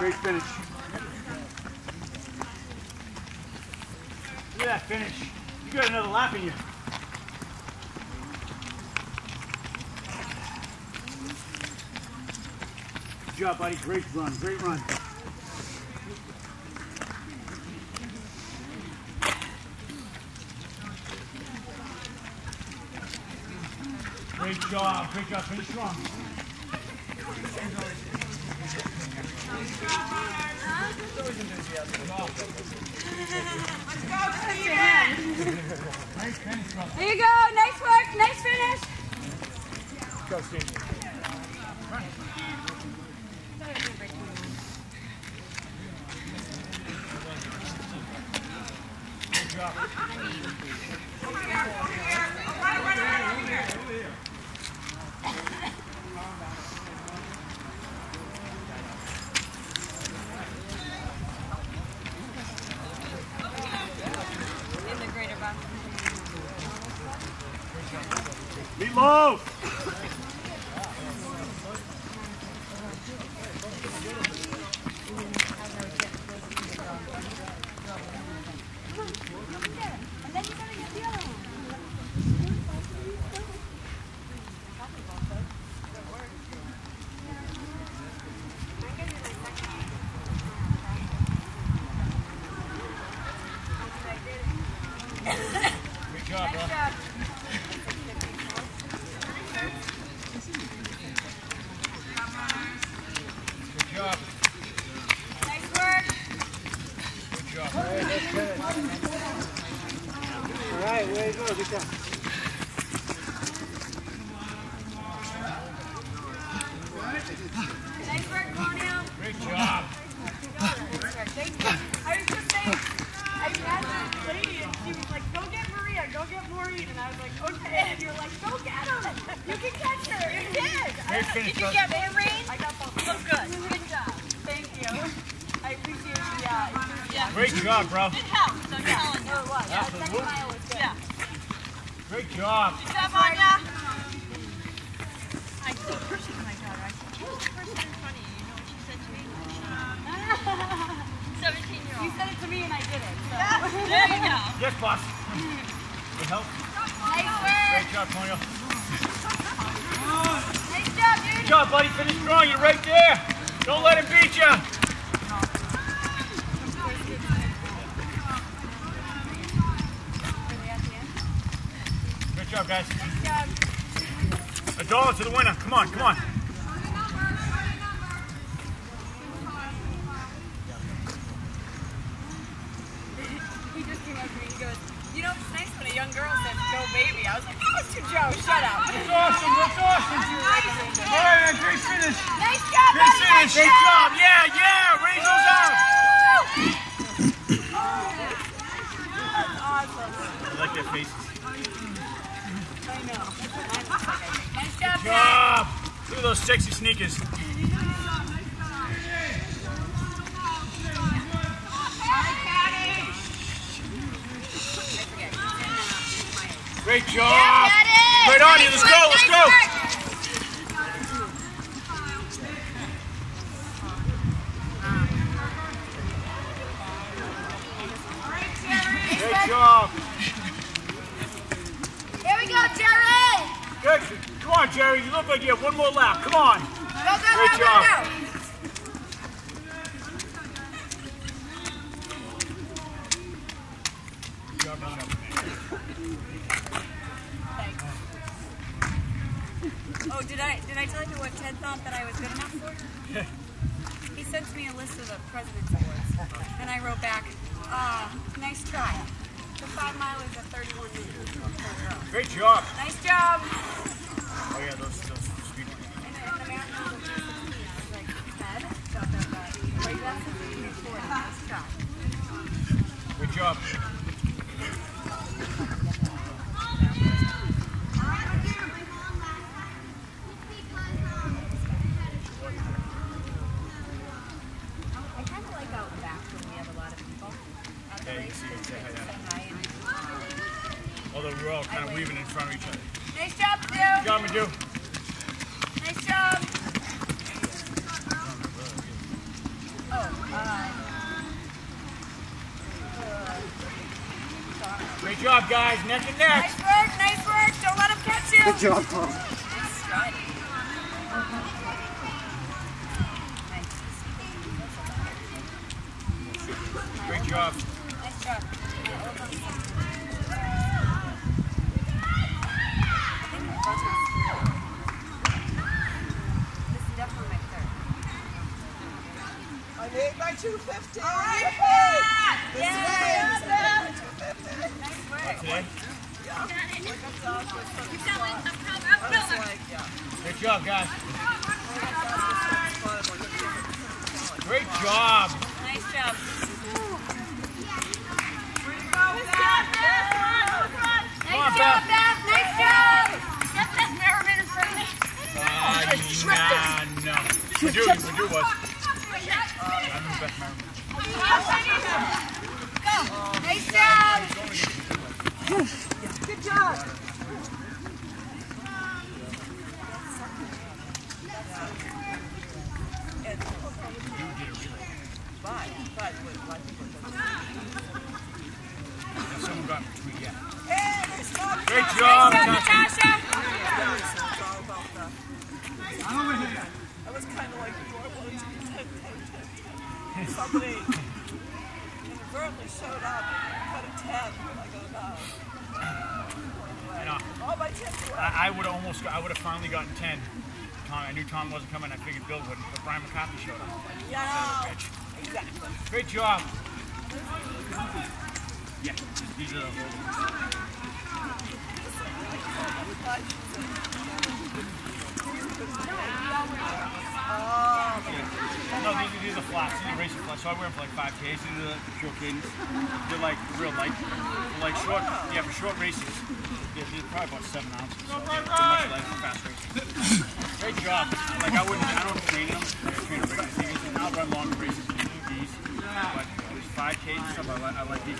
Great finish. Look at that finish. You got another lap in you. Good job, buddy. Great run. Great run. Great job. Great job. Finish strong. There you go. Nice work. Nice finish. Go, Steve. Meatloaf! You gotta get the other one. Good job, bro. Good job. Good job. Nice work. Good job. All right, way to go. Good job. Nice work, Cornell. Great job. Thank you. I was just saying, I met this lady and she was like, go get Maria, go get Maureen. And I was like, okay. And you're like, go get her. You can catch her. You did. Great finish, Did you get Maureen? I got both. Good. Good job. Thank you. I appreciate the, uh, yeah. Great job, bro. It helps, I'm telling you. It was the second mile was good. Yeah. Great job. Good job, Anya. I told Percy to my daughter, I said, who's the person in front of you? You know what she said to me? 17 year old. You said it to me and I did it. So. there you go. Yes, boss. Good help. Nice work. Great job, Tonio. Nice job, dude. Good job, buddy. Finish strong. You're right there. Don't let him beat you. Good job, guys. A dollar to the winner. Come on, come on. He just came up to me and he goes, you know, it's nice when a young girl says, go baby. I was like, that was to Joe. Shut up. That's awesome. That's awesome. All right. Great finish. Nice job, Great finish. Great job. Yeah, yeah. Raise those out. That's awesome. I like their faces. I know. Nice job, Jack. Job. Look at those sexy sneakers. Great job. Right on you. Let's go. Let's go. Great job. Here we go, Jerry. Good. Come on, Jerry. You look like you have one more lap. Come on. Go, go, Great go, job. go, go. Good job, Michelle. Oh, did I did I tell you what Ted thought that I was good enough for? he sent me a list of the president's awards, and I wrote back, uh, "Nice try." The five mile is a 31 minutes. Great job. Nice job. Oh yeah, those those speed. And, and the marathon was 16. I was like, Ted, dot, dot, dot. Right, that's the thing before. Nice try. Good job. I kind of like out back when we have a lot of people. Out the Yeah, you race, can see it, just yeah, to yeah. say hi and- Oh, Although we're all kind of weaving in front of each other. Nice job, Stu. Good job, Madu. Nice job. Great job, guys. Neck and neck. Nice work, nice work. Don't let him catch you. Good job, Tom. Nice stride. Great job. Nice job. This is definitely my third. I made my 250. All right, Yippee! This Yeah. way. This way, my 250. Nice work. Today. Like I'm done with some squat. I was like, yeah. Great job, guys. Like I'm done with some squat. I'm like, okay. Great job. Nice job. Come on, Nice job, Beth. Beth. Nice job. Step that Merriman in front of me. Ah, nah, no. Madu, Madu was. I knew Beth Merriman. Nice job. Good job. But, but, wait, I think we're done. Someone got between, yeah. Job. Great job, Natasha. Natasha. It's all about the. I was kind of like, do I want to do 10, 10, 10? Somebody inadvertently showed up and cut a 10. I go, no. I know. All my 10s were I, I would have I would have finally gotten 10. Tom, I knew Tom wasn't coming. I figured Bill wouldn't, but Brian McCarthy showed up. Yeah, exactly. Great job. Yeah, these are the Oh. No, these these are flats. These are racing flats. So I wear them for like 5Ks. These are the short cadence. They're like real light. For like short, yeah, for short races. Yeah, they're probably about seven ounces. So they're much lighter for fast races. Great job. Like I wouldn't, I don't train them. I train them for I'll run longer races than these. But these 5Ks and stuff, I I like these